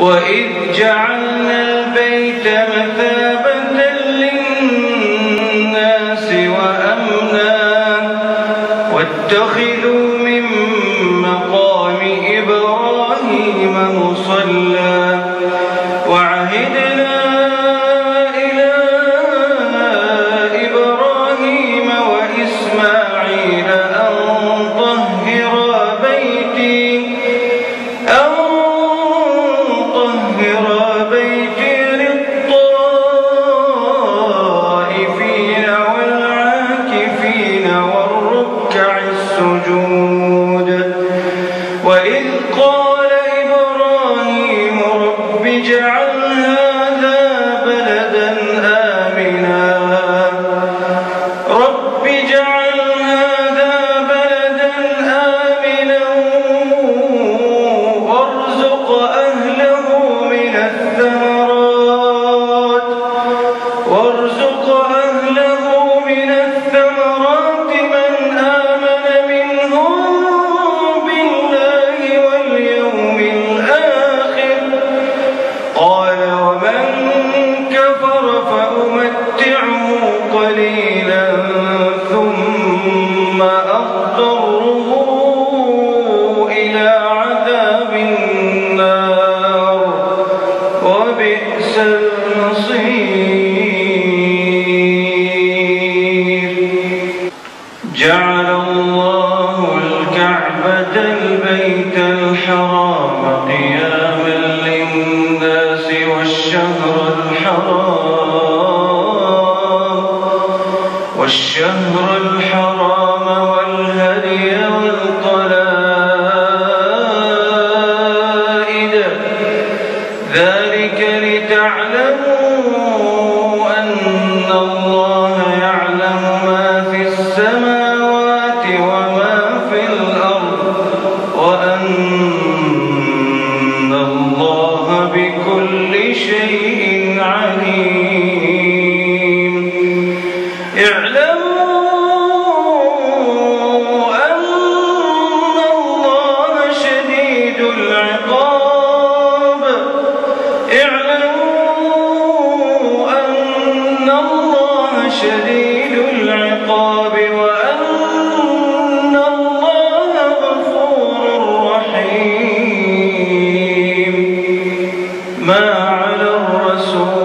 وإذ جعلنا البيت مثابة للناس وأمنا واتخذوا من مقام إبراهيم مصلى وعهدنا السجود وبئس المصير. جعل الله الكعبة البيت الحرام قياما للناس والشهر الحرام والشهر الحرام ذلك لتعلموا شديد العقاب وأن الله غفور رحيم. ما على الرسول